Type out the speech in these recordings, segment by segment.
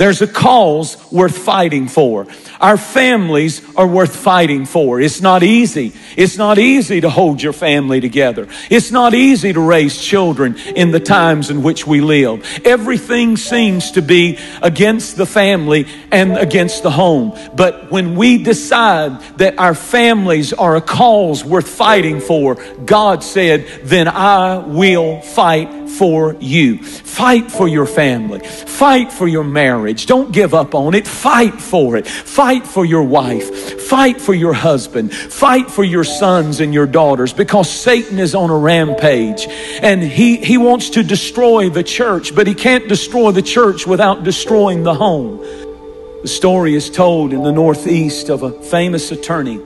There's a cause worth fighting for. Our families are worth fighting for. It's not easy. It's not easy to hold your family together. It's not easy to raise children in the times in which we live. Everything seems to be against the family and against the home. But when we decide that our families are a cause worth fighting for, God said, then I will fight for you. Fight for your family. Fight for your marriage. Don't give up on it. Fight for it. Fight for your wife. Fight for your husband. Fight for your sons and your daughters because Satan is on a rampage and he, he wants to destroy the church, but he can't destroy the church without destroying the home. The story is told in the Northeast of a famous attorney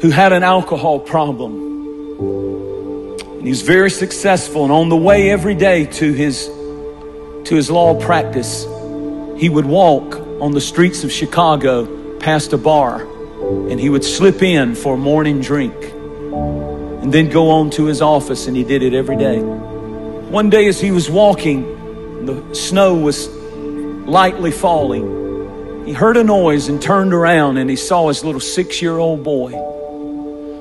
who had an alcohol problem. He was very successful and on the way every day to his to his law practice, he would walk on the streets of Chicago past a bar and he would slip in for a morning drink and then go on to his office and he did it every day. One day as he was walking, the snow was lightly falling. He heard a noise and turned around and he saw his little six year old boy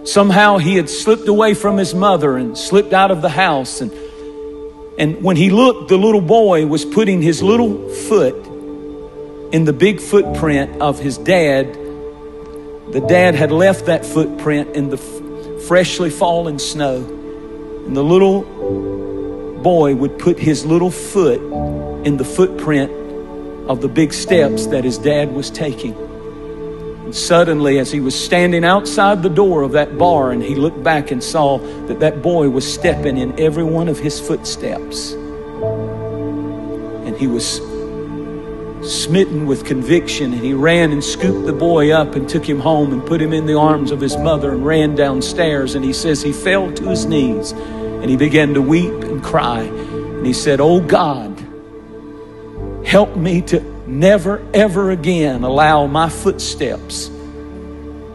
Somehow he had slipped away from his mother and slipped out of the house. And, and when he looked, the little boy was putting his little foot in the big footprint of his dad. The dad had left that footprint in the f- freshly fallen snow. And the little boy would put his little foot in the footprint of the big steps that his dad was taking. And suddenly, as he was standing outside the door of that bar, and he looked back and saw that that boy was stepping in every one of his footsteps. And he was smitten with conviction, and he ran and scooped the boy up and took him home and put him in the arms of his mother and ran downstairs. And he says he fell to his knees and he began to weep and cry. And he said, Oh God, help me to never, ever again allow my footsteps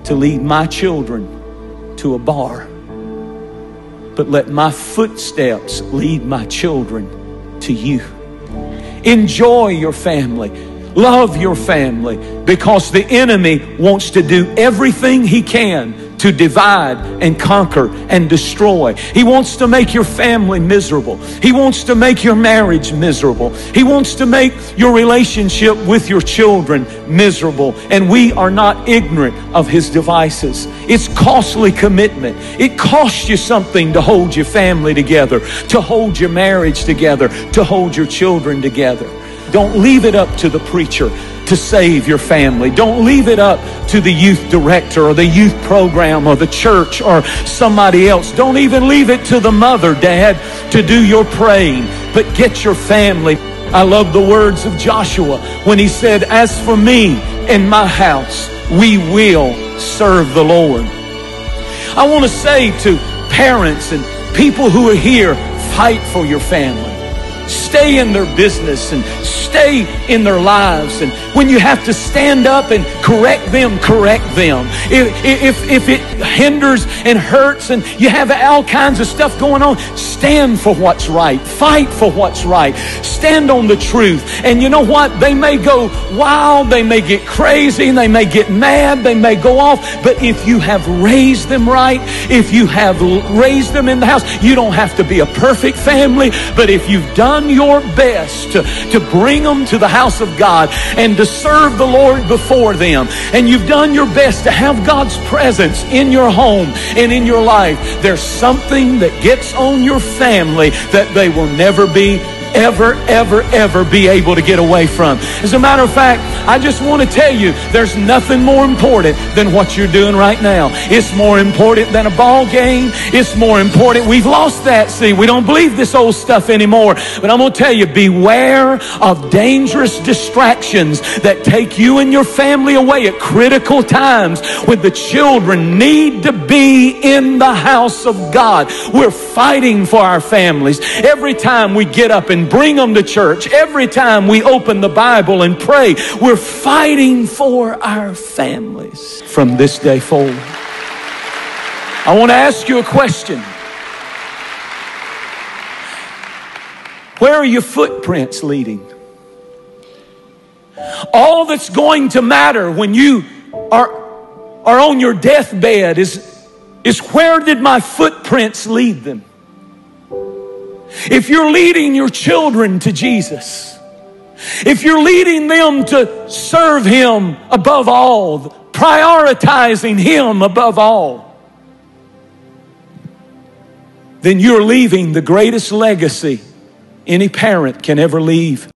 to lead my children to a bar, but let my footsteps lead my children to you. Enjoy your family. Love your family because the enemy wants to do everything he can to divide and conquer and destroy. He wants to make your family miserable. He wants to make your marriage miserable. He wants to make your relationship with your children miserable. And we are not ignorant of his devices. It's costly commitment. It costs you something to hold your family together, to hold your marriage together, to hold your children together. Don't leave it up to the preacher to save your family. Don't leave it up to the youth director or the youth program or the church or somebody else. Don't even leave it to the mother, dad, to do your praying, but get your family. I love the words of Joshua when he said, As for me and my house, we will serve the Lord. I want to say to parents and people who are here, fight for your family stay in their business and stay in their lives. And when you have to stand up and correct them, correct them. If, if, if it hinders and hurts and you have all kinds of stuff going on, stand for what's right. Fight for what's right. Stand on the truth. And you know what? They may go wild, they may get crazy, and they may get mad, they may go off. But if you have raised them right, if you have raised them in the house, you don't have to be a perfect family. But if you've done your best to, to bring them to the house of God and to serve the Lord before them. And you've done your best to have God's presence in your home and in your life. There's something that gets on your family that they will never be ever, ever, ever be able to get away from. As a matter of fact, I just want to tell you there's nothing more important than what you're doing right now. It's more important than a ball game. It's more important. We've lost that. See, we don't believe this old stuff anymore. But I'm going to tell you beware of dangerous distractions that take you and your family away at critical times when the children need to be in the house of God. We're fighting for our families. Every time we get up and and bring them to church. Every time we open the Bible and pray, we're fighting for our families from this day forward. I want to ask you a question. Where are your footprints leading? All that's going to matter when you are, are on your deathbed is, is where did my footprints lead them? If you're leading your children to Jesus, if you're leading them to serve Him above all, prioritizing Him above all, then you're leaving the greatest legacy any parent can ever leave.